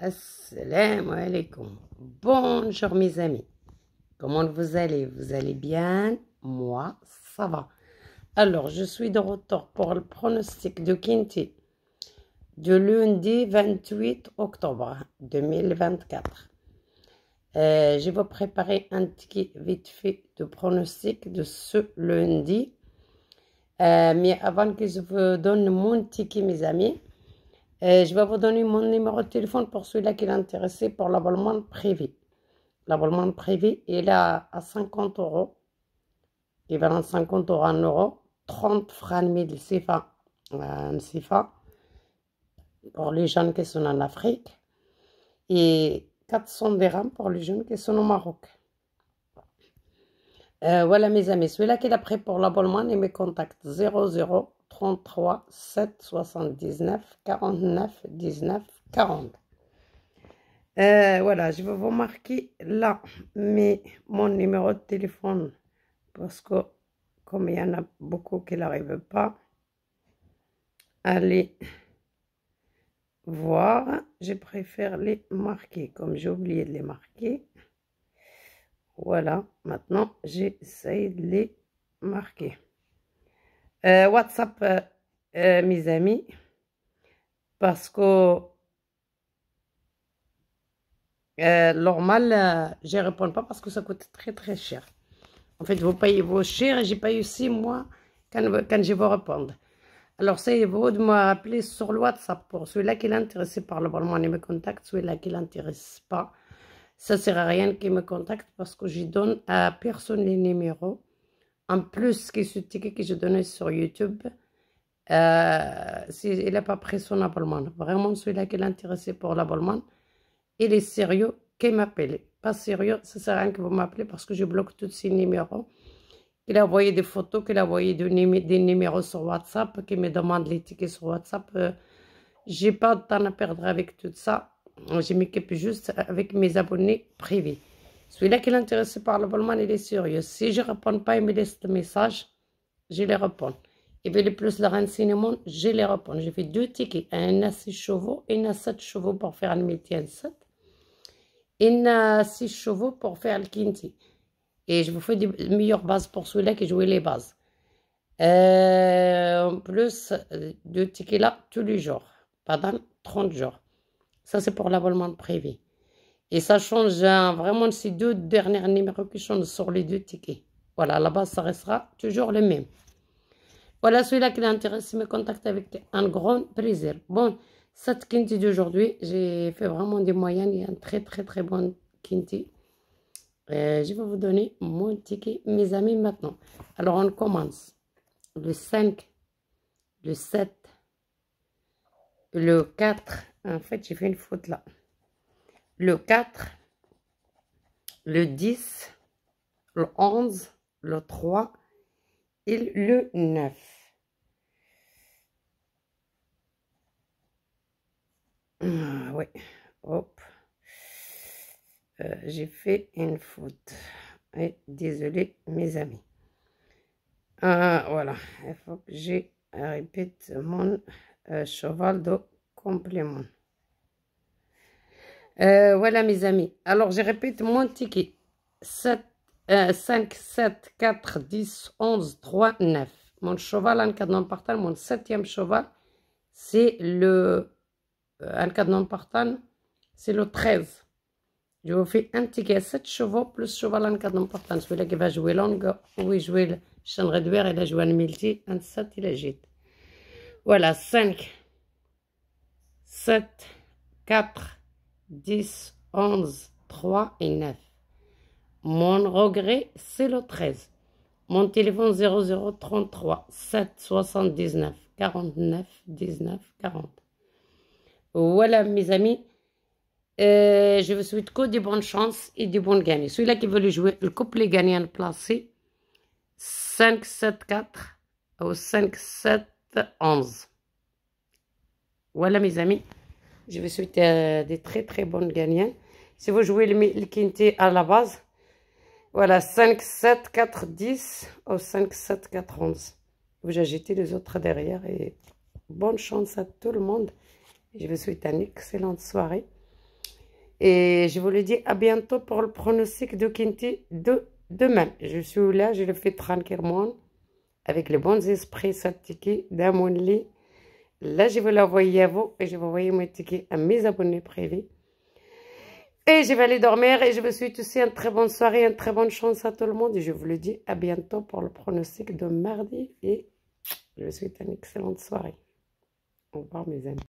Assalamu alaikum. Bonjour mes amis. Comment vous allez? Vous allez bien? Moi, ça va. Alors, je suis de retour pour le pronostic de Kinti de lundi 28 octobre 2024. Euh, je vais préparer un petit vite fait de pronostic de ce lundi. Euh, mais avant que je vous donne mon ticket, mes amis, euh, je vais vous donner mon numéro de téléphone pour celui-là qui est intéressé pour l'abonnement privé. L'abonnement privé, il est à, 50 euros. Équivalent 50 euros en euros. 30 francs 1000 CFA en CFA pour les jeunes qui sont en Afrique. Et 400 dirhams pour les jeunes qui sont au Maroc. Euh, voilà mes amis, celui-là qui est prêt pour l'abonnement, il me contacte 00 33 7 79 49 19 40. voilà, je vais vous marquer là mais mon numéro de téléphone parce que comme il y en a beaucoup qui n'arrivent pas, allez voir, je préfère les marquer comme j'ai oublié de les marquer. Voilà, maintenant j'essaye de les marquer. Euh, WhatsApp, euh, euh, mes amis, parce que normal, je ne réponds pas parce que ça coûte très très cher. En fait, vous payez vos chers et j'ai payé aussi moi quand, quand je vous répondre. Alors, c'est vous de m'appeler sur le WhatsApp pour celui-là qui est intéressé par l'abonnement et me contacte, celui-là qui l'intéresse pas. Ça ne sert à rien qu'il me contacte parce que je donne à personne les numéros. En plus, que ce ticket que je donnais sur YouTube, euh, il n'a pas pris son abonnement. Vraiment, celui-là qui est intéressé pour l'abonnement, il est sérieux, qu'il m'appelle. Pas sérieux, ça ne sert à rien que vous m'appelez parce que je bloque tous ces numéros. Il a envoyé des photos, qu'il a envoyé des, numéros sur WhatsApp, qui me demande les tickets sur WhatsApp. Euh, j'ai pas de temps à perdre avec tout ça. Je m'occupe juste avec mes abonnés privés. Celui-là qui est intéressé par l'abonnement, il est sérieux. Si je ne réponds pas, il me laisse le message, je les réponds. Il veut plus le renseignement, je les réponds. J'ai fait deux tickets, un à 6 chevaux et un à 7 chevaux pour faire le métier 7. Et un à 6 chevaux pour faire le quinti. Et je vous fais des meilleures bases pour celui-là qui joue les bases. Euh, en plus, deux tickets là tous les jours, pendant 30 jours. Ça, c'est pour l'abonnement privé. Et ça change vraiment ces deux derniers numéros qui changent sur les deux tickets. Voilà, la base, ça restera toujours le même. Voilà, celui-là qui l'intéresse, me contacte avec un grand plaisir. Bon, cette quinti d'aujourd'hui, j'ai fait vraiment des moyennes. A un très, très, très bon quinti. Euh, je vais vous donner mon ticket, mes amis, maintenant. Alors, on commence. Le 5, le 7, le 4. En fait, j'ai fait une faute là le 4, le 10, le 11, le 3 et le 9. Ah, oui, hop. Euh, j'ai fait une faute. Et désolé, mes amis. Ah, voilà, il faut que je répète mon euh, cheval de complément. Euh, voilà mes amis. Alors je répète mon ticket. 7, 5, 7, 4, 10, 11, 3, 9. Mon cheval en cadre non partant, mon septième cheval, c'est le... Euh, partant, c'est le 13. Je vous fais un ticket 7 chevaux plus cheval en cadre non partant. Celui-là qui va jouer longue, oui, jouer le chien réduire, il a joué un multi, un 7, il agite. Voilà, 5, 7, 4, 10, 11, 3 et 9. Mon regret, c'est le 13. Mon téléphone 0033 7 79 49 19 40. Voilà mes amis. Euh, je vous souhaite que de bonnes chances et de bonnes gagner. Celui-là qui veut jouer, le couplet gagnant placé 5, 7, 4 ou 5, 7, 11. Voilà mes amis. Je vous souhaite euh, des très très bonnes gagnants. Si vous jouez le, le à la base, voilà, 5, 7, 4, 10 ou 5, 7, 4, 11. Vous ajoutez les autres derrière et bonne chance à tout le monde. Je vous souhaite une excellente soirée. Et je vous le dis à bientôt pour le pronostic de Kinti de demain. Je suis là, je le fais tranquillement, avec les bons esprits, mon lit. Là, je vais l'envoyer à vous et je vais envoyer mon ticket à mes abonnés privés. Et je vais aller dormir et je vous souhaite aussi une très bonne soirée, une très bonne chance à tout le monde. Et je vous le dis à bientôt pour le pronostic de mardi. Et je vous souhaite une excellente soirée. Au revoir mes amis.